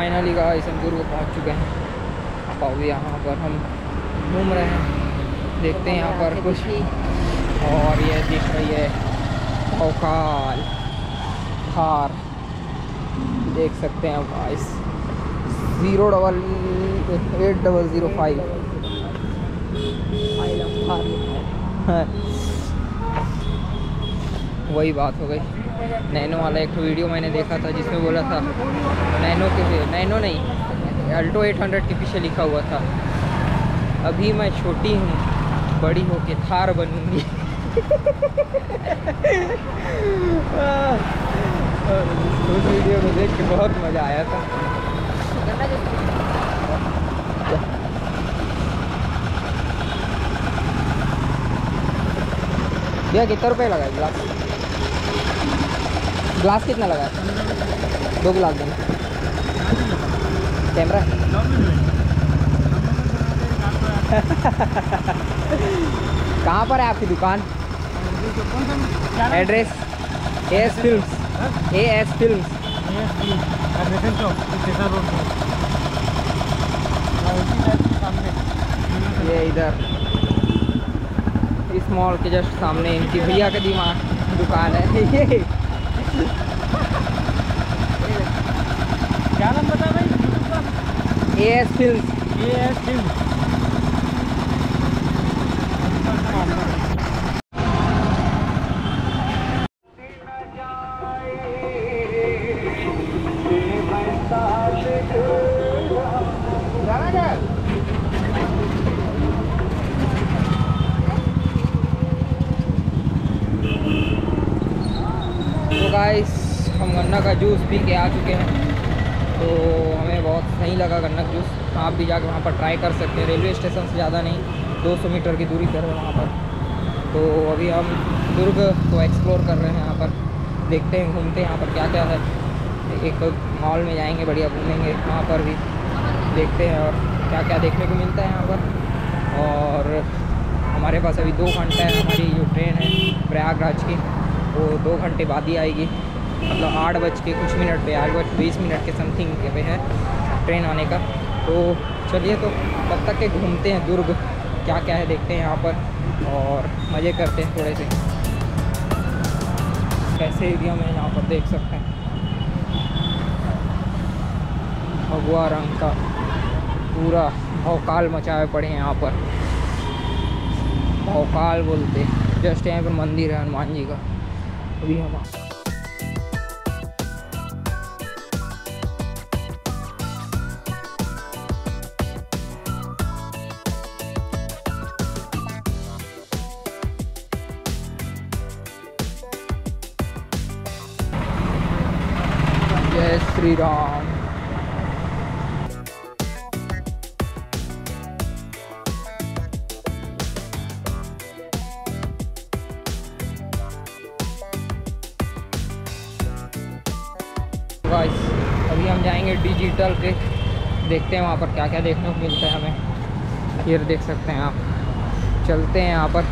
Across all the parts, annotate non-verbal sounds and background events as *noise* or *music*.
Finally का हम दुर्ग पहुँच चुके हैं। और यहाँ पर हम घूम रहे हैं। देखते हैं यहाँ पर कुछ। और ये दिख रही है भौकाल थार देख सकते हैं guys zero double eight double zero five वही बात हो गई। नैनो वाला एक वीडियो मैंने देखा था जिसमें बोला था, नैनो के नैनो नहीं, अल्टो 800 के पीछे लिखा हुआ था। अभी मैं छोटी हूँ, बड़ी हो के थार बनूँगी। उस वीडियो को देख के बहुत मज़ा आया था। भैया, कितने रुपये लगा है ग्लास कितना लगा है? दो गिलास देना कैमरा। *laughs* कहाँ पर है आपकी दुकान? Address? A S film A S film ये इधर। इस मॉल के जस्ट सामने इनकी भैया के दिमाग दुकान है। ये *laughs* क्या नाम बता भाई? ए एस फ़िल्म ये एस सिम का जूस पी के आ चुके हैं। तो हमें बहुत सही लगा गन्नक जूस आप भी जाकर वहाँ पर ट्राई कर सकते हैं। रेलवे स्टेशन से ज़्यादा नहीं 200 मीटर की दूरी पर है वहाँ पर। तो अभी हम दुर्ग को एक्सप्लोर कर रहे हैं यहाँ पर। देखते हैं, घूमते हैं यहाँ पर क्या क्या है। एक मॉल में जाएँगे, बढ़िया घूमेंगे वहाँ पर भी। देखते हैं और क्या क्या देखने को मिलता है यहाँ पर। और हमारे पास अभी दो घंटा है, हमारी जो ट्रेन है प्रयागराज की, वो दो घंटे बाद ही आएगी। मतलब आठ बज के कुछ मिनट पे, आठ बज बीस मिनट के समथिंग के पे है ट्रेन आने का। तो चलिए तो तब तक के घूमते हैं दुर्ग क्या क्या है देखते हैं यहाँ पर और मज़े करते हैं थोड़े से। कैसे एरिया में यहाँ पर देख सकते हैं। भगवा रंग का पूरा भौकाल मचाए पड़े हैं यहाँ पर। भौकाल बोलते जस्ट यहाँ पर मंदिर है हनुमान जी का। अभी हम हम जाएँगे डिजिटल पे देखते हैं वहाँ पर क्या क्या देखने को मिलता है हमें। फिर देख सकते हैं आप। चलते हैं यहाँ पर।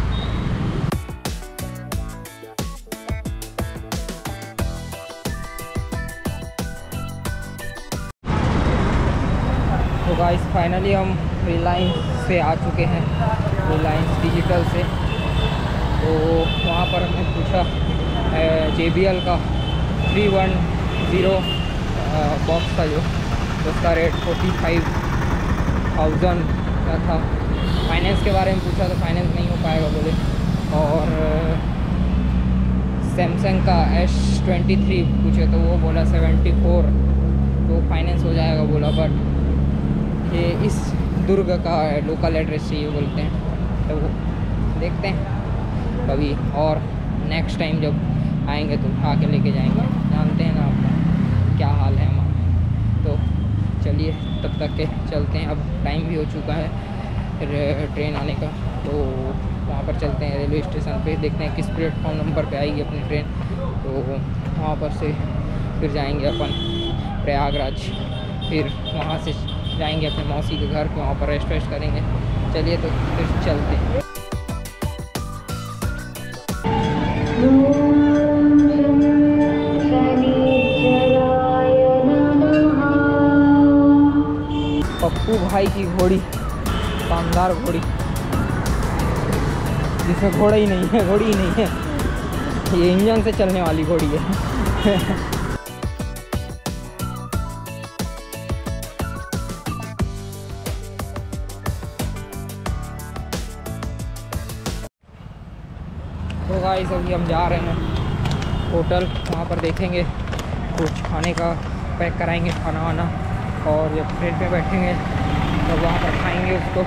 तो गाइस फाइनली हम रिलायंस से आ चुके हैं। रिलायंस डिजिटल से। तो वहाँ पर हमने पूछा JBL का थ्री वन ज़ीरो बॉक्स था जो, उसका रेट फोर्टी फाइव थाउज़ेंड का था। फाइनेंस के बारे में पूछा तो फाइनेंस नहीं हो पाएगा बोले। और सैमसंग का एस ट्वेंटी थ्री पूछे तो वो बोला सेवेंटी फोर तो फाइनेंस हो जाएगा बोला बट ये इस दुर्ग का लोकल एड्रेस चाहिए बोलते हैं। तो वो देखते हैं कभी, और नेक्स्ट टाइम जब आएँगे तो उठा के लेके जाएँगे। जानते हैं ना आप क्या हाल है हमारा तो चलिए, तब तक के चलते हैं। अब टाइम भी हो चुका है ट्रेन आने का। तो वहाँ पर चलते हैं रेलवे स्टेशन पे। देखते हैं किस प्लेटफॉर्म नंबर पे आएगी अपनी ट्रेन तो वहाँ पर से फिर जाएँगे अपन प्रयागराज। फिर वहाँ से जाएँगे अपने मौसी के घर पे वहाँ पर रेस्ट वेस्ट करेंगे। चलिए तो फिर चलते हैं। पप्पू भाई की घोड़ी, शानदार घोड़ी। जिसमें घोड़ा ही नहीं है, घोड़ी ही नहीं है। ये इंजन से चलने वाली घोड़ी है। तो गाइस अभी हम जा रहे हैं होटल। वहाँ पर देखेंगे कुछ खाने का, पैक कराएँगे खाना वाना और जब ट्रेन पे बैठेंगे। तब वहाँ पर खाएँगे उसको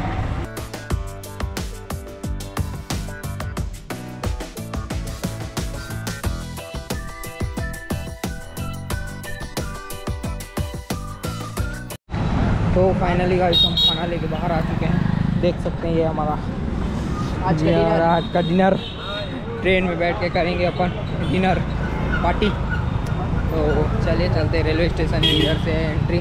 तो फाइनली गाइस हम खाना लेके बाहर आ चुके हैं। देख सकते हैं ये हमारा आज का हमारा आज का डिनर ट्रेन में बैठ के करेंगे अपन डिनर पार्टी तो चलिए चलते रेलवे स्टेशन इधर से एंट्री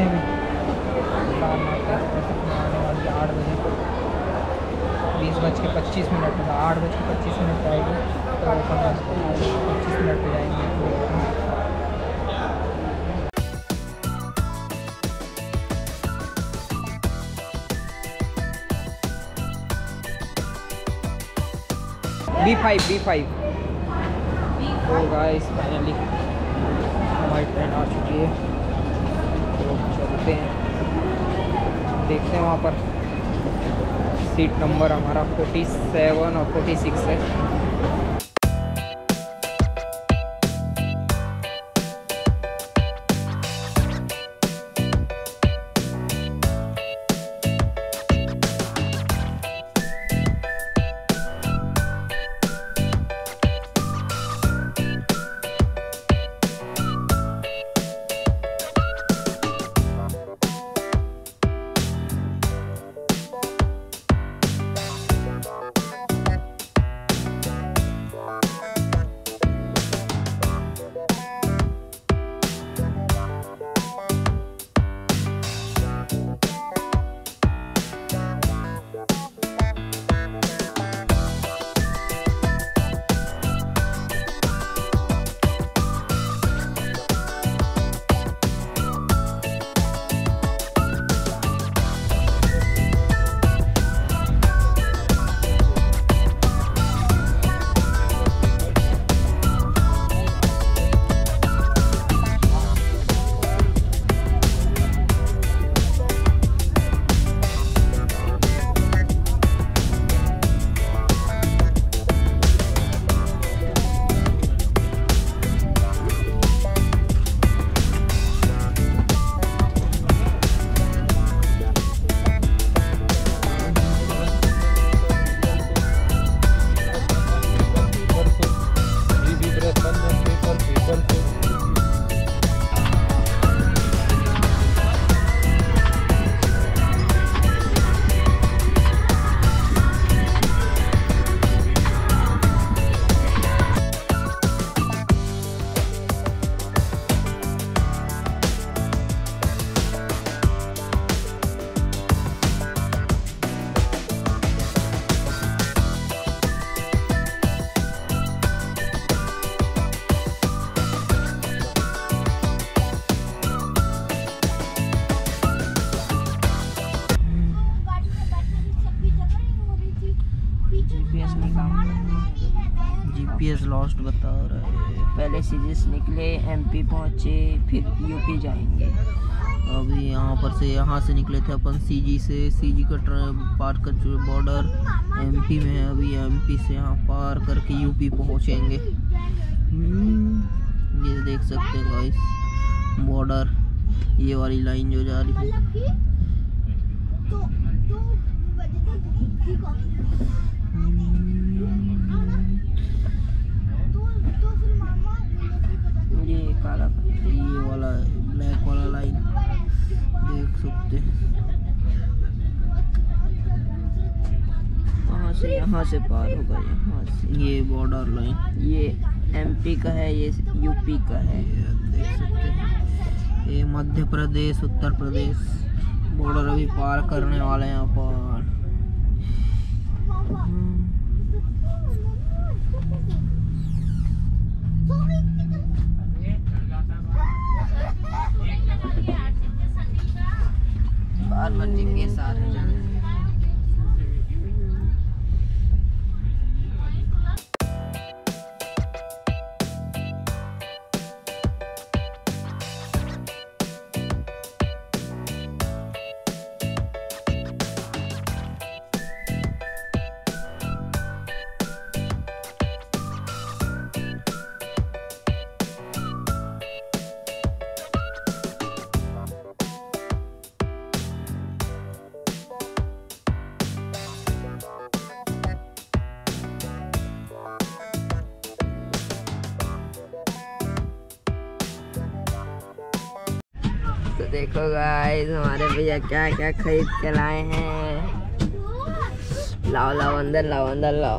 देखते हैं। आठ बजे बीस बज के पच्चीस मिनट में आठ बज के पच्चीस मिनट पे आएगी तो पच्चीस मिनट पे जाएँगे। बी फाइव बी फाइव तो गाइस फाइनली हमारी ट्रेन आ चुकी है। चलते हैं। देखते हैं वहाँ पर। सीट नंबर हमारा फोर्टी सेवन और फोर्टी सिक्स है। एमपी पहुँचे फिर यूपी जाएँगे अभी यहाँ पर से यहाँ से निकले थे अपन सीजी से सीजी का ट्र- पार कर चुके बॉर्डर एमपी में है अभी एमपी से यहाँ पार करके यूपी पहुँचेंगे हम्म, ये देख सकते हैं गाइस बॉर्डर ये वाली लाइन जो जा रही है काला ये वाला ब्लैक वाला लाइन देख सकते कहाँ से, यहाँ से पार होगा, यहाँ से। ये बॉर्डर लाइन ये एमपी का है, ये यूपी का है। देख सकते हैं। ये मध्य प्रदेश, उत्तर प्रदेश। बॉर्डर अभी पार करने वाले हैं अपन। बार के साथ भैया क्या क्या खरीद के लाए हैं। लाओ लाओ, अंदर लाओ अंदर लाओ।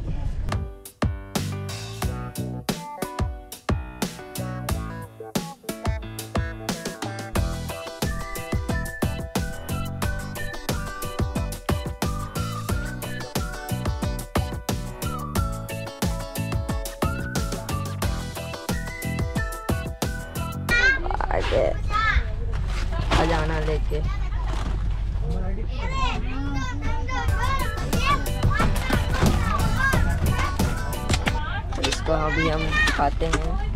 आगे। खजाना लेके। इसको अभी हम खाते हैं।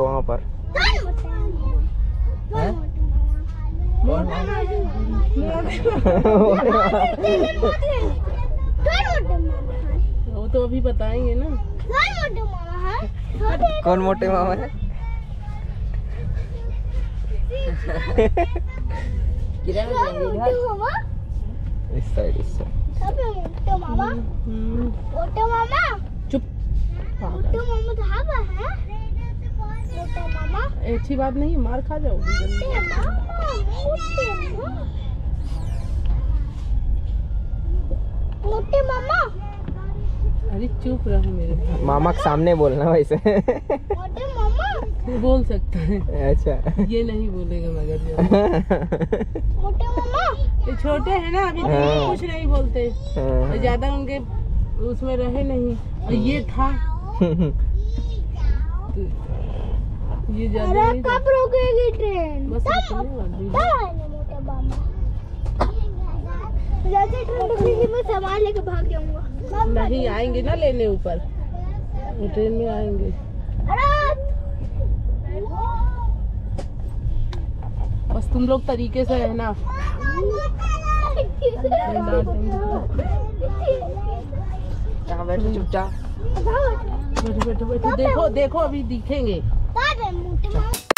देखो वहाँ पर। कौन मोटे मामा हैं? कौन मोटे मामा कौन मोटे मामा वो तो अभी बताएँगे ना। कौन मोटे मामा है? कौन मोटे मामा? है इस साइड इस साइड। मोटे मामा? हम्म, मोटे मामा? चुप। मोटे मामा धाबा है। मोटे मामा अच्छी बात नहीं मार खा जाओगी जल्दी। मोटे मामा मोटे मामा। मामा। अरे चुप रहो मेरे मामा के सामने बोलना वैसे मोटे मामा। बोल सकता है। अच्छा। ये नहीं बोलेगा मगर मोटे मामा। ये छोटे हैं ना अभी तो हाँ। कुछ नहीं बोलते। हाँ। ज़्यादा उनके उसमें रहे नहीं। और ये था। ये अरे नहीं कब रुकेगी ट्रेन? बस है। जैसे ट्रेन रुकेगी मैं सामान लेके भाग जाऊँगा। नहीं आएँगे ना लेने ऊपर। ट्रेन में आएँगे। बस तुम लोग तरीके से रहना। बैठो। चुपचाप बैठो बैठो बैठो। देखो देखो अभी दिखेंगे। मोटे मामा मुंडेरा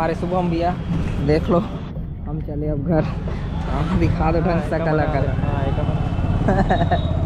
हमारे शुभम भैया देख लो। हम चले अब घर। हम दिखा दो ढंग से कला *laughs*